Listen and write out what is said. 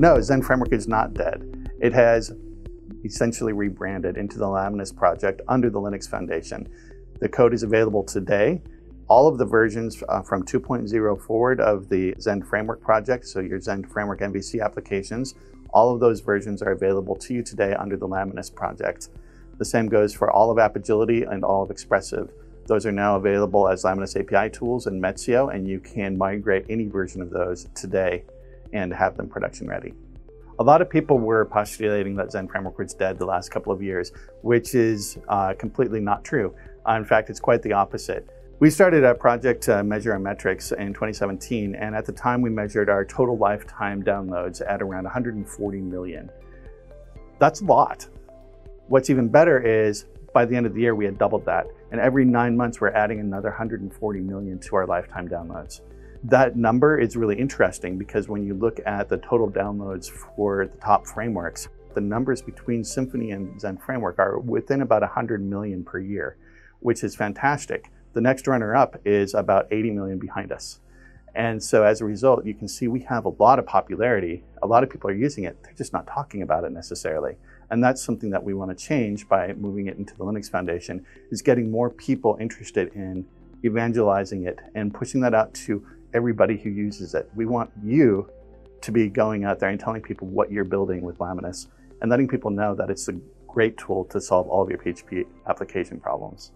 No, Zend Framework is not dead. It has essentially rebranded into the Laminas project under the Linux Foundation. The code is available today. All of the versions uh, from 2.0 forward of the Zend Framework project, so your Zend Framework MVC applications, all of those versions are available to you today under the Laminas project. The same goes for all of Apigility and all of Expressive. Those are now available as Laminas API tools in Mezzio, and you can migrate any version of those today and have them production ready. A lot of people were postulating that Zend Framework was dead the last couple of years, which is uh, completely not true. Uh, in fact, it's quite the opposite. We started a project to measure our metrics in 2017, and at the time we measured our total lifetime downloads at around 140 million. That's a lot. What's even better is by the end of the year, we had doubled that. And every nine months, we're adding another 140 million to our lifetime downloads. That number is really interesting because when you look at the total downloads for the top frameworks, the numbers between Symfony and Zend Framework are within about 100 million per year, which is fantastic. The next runner up is about 80 million behind us. And so as a result, you can see we have a lot of popularity. A lot of people are using it. They're just not talking about it necessarily. And that's something that we want to change by moving it into the Linux Foundation is getting more people interested in evangelizing it and pushing that out to everybody who uses it. We want you to be going out there and telling people what you're building with Laminas and letting people know that it's a great tool to solve all of your PHP application problems.